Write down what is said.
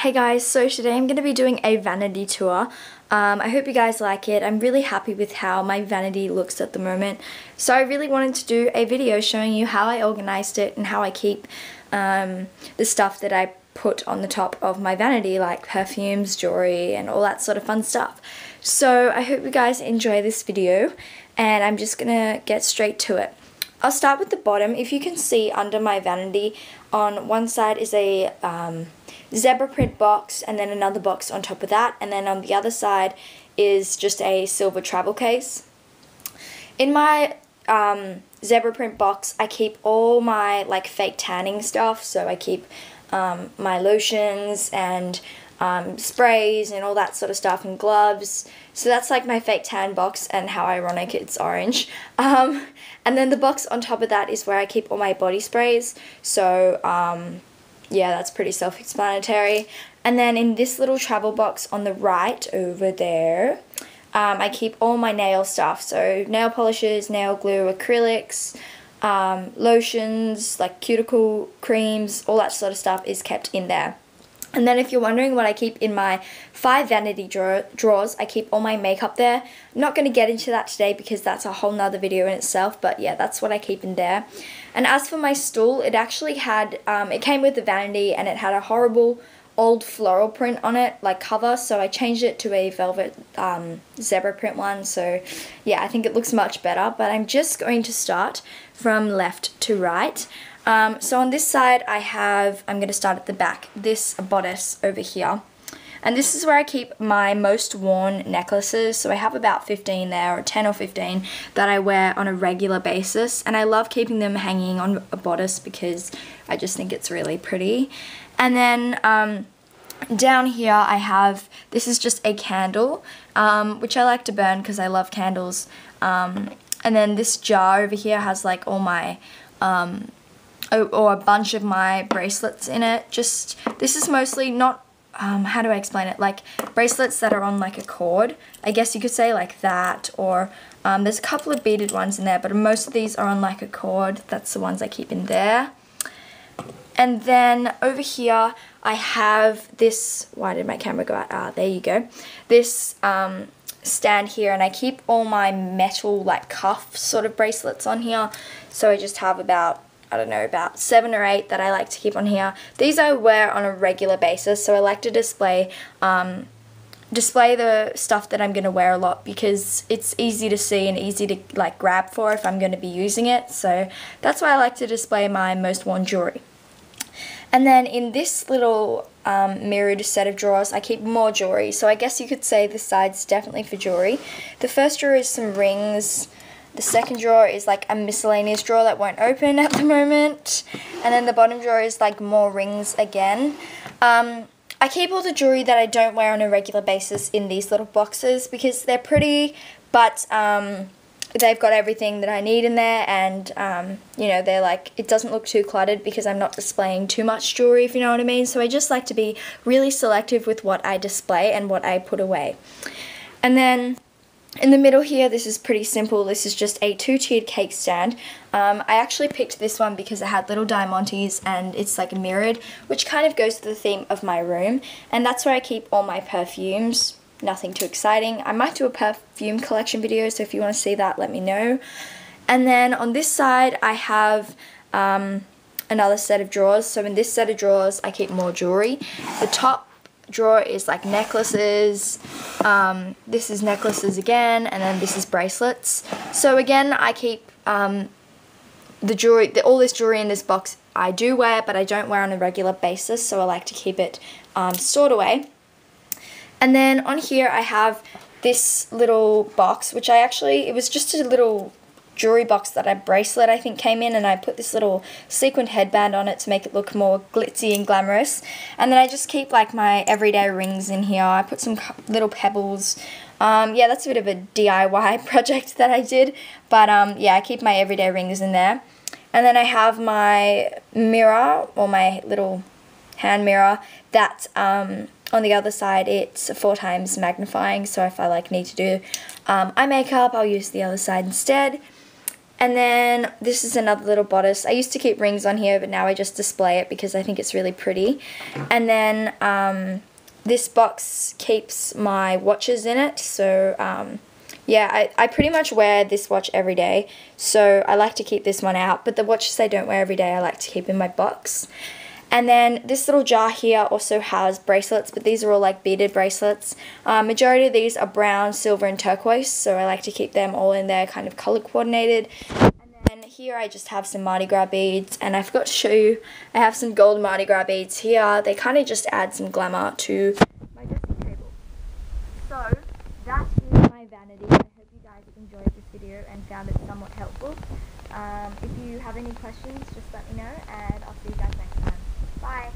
Hey guys, so today I'm going to be doing a vanity tour. Um, I hope you guys like it. I'm really happy with how my vanity looks at the moment. So I really wanted to do a video showing you how I organized it and how I keep um, the stuff that I put on the top of my vanity like perfumes, jewelry and all that sort of fun stuff. So I hope you guys enjoy this video and I'm just going to get straight to it. I'll start with the bottom. If you can see under my vanity, on one side is a um, zebra print box and then another box on top of that. And then on the other side is just a silver travel case. In my um, zebra print box, I keep all my like fake tanning stuff. So I keep um, my lotions and um, sprays and all that sort of stuff and gloves. So that's like my fake tan box and how ironic it's orange. Um, and then the box on top of that is where I keep all my body sprays. So um, yeah, that's pretty self-explanatory. And then in this little travel box on the right over there, um, I keep all my nail stuff. So nail polishes, nail glue, acrylics, um, lotions, like cuticle creams, all that sort of stuff is kept in there. And then if you're wondering what I keep in my five vanity drawer, drawers, I keep all my makeup there. I'm not going to get into that today because that's a whole nother video in itself, but yeah, that's what I keep in there. And as for my stool, it actually had, um, it came with the vanity and it had a horrible old floral print on it, like cover, so I changed it to a velvet um, zebra print one, so yeah, I think it looks much better, but I'm just going to start from left to right. Um, so on this side I have, I'm going to start at the back, this bodice over here. And this is where I keep my most worn necklaces. So I have about 15 there, or 10 or 15, that I wear on a regular basis. And I love keeping them hanging on a bodice because I just think it's really pretty. And then um, down here I have, this is just a candle, um, which I like to burn because I love candles. Um, and then this jar over here has like all my um, or a bunch of my bracelets in it. Just, this is mostly not, um, how do I explain it, like bracelets that are on like a cord. I guess you could say like that, or um, there's a couple of beaded ones in there, but most of these are on like a cord. That's the ones I keep in there. And then over here, I have this, why did my camera go out? Ah, there you go. This um, stand here, and I keep all my metal like cuff sort of bracelets on here. So I just have about I don't know, about seven or eight that I like to keep on here. These I wear on a regular basis, so I like to display um, display the stuff that I'm going to wear a lot because it's easy to see and easy to like grab for if I'm going to be using it. So that's why I like to display my most worn jewelry. And then in this little um, mirrored set of drawers, I keep more jewelry. So I guess you could say this side's definitely for jewelry. The first drawer is some rings, the second drawer is like a miscellaneous drawer that won't open at the moment. And then the bottom drawer is like more rings again. Um, I keep all the jewelry that I don't wear on a regular basis in these little boxes because they're pretty, but um, they've got everything that I need in there and, um, you know, they're like, it doesn't look too cluttered because I'm not displaying too much jewelry, if you know what I mean. So I just like to be really selective with what I display and what I put away. And then in the middle here, this is pretty simple. This is just a two-tiered cake stand. Um, I actually picked this one because it had little diamantes and it's like mirrored, which kind of goes to the theme of my room. And that's where I keep all my perfumes. Nothing too exciting. I might do a perfume collection video, so if you want to see that, let me know. And then on this side, I have um, another set of drawers. So in this set of drawers, I keep more jewelry. The top drawer is like necklaces. Um, this is necklaces again, and then this is bracelets. So again, I keep um, the jewelry, the, all this jewelry in this box I do wear, but I don't wear on a regular basis, so I like to keep it um, stored away. And then on here I have this little box, which I actually, it was just a little jewelry box that a bracelet I think came in and I put this little sequined headband on it to make it look more glitzy and glamorous. And then I just keep like my everyday rings in here. I put some little pebbles. Um, yeah that's a bit of a DIY project that I did. But um, yeah I keep my everyday rings in there. And then I have my mirror or my little hand mirror that um, on the other side it's four times magnifying. So if I like need to do um, eye makeup I'll use the other side instead And then this is another little bodice. I used to keep rings on here, but now I just display it because I think it's really pretty. And then um, this box keeps my watches in it. So um, yeah, I, I pretty much wear this watch every day. So I like to keep this one out. But the watches I don't wear every day, I like to keep in my box. And then this little jar here also has bracelets, but these are all like beaded bracelets. Uh, majority of these are brown, silver, and turquoise, so I like to keep them all in there kind of color coordinated. And then here I just have some Mardi Gras beads, and I forgot to show you, I have some gold Mardi Gras beads here. They kind of just add some glamour to my dressing table. So, that is my vanity. I hope you guys enjoyed this video and found it somewhat helpful. Um, if you have any questions, just let me know, and I'll see you guys next time. Bye.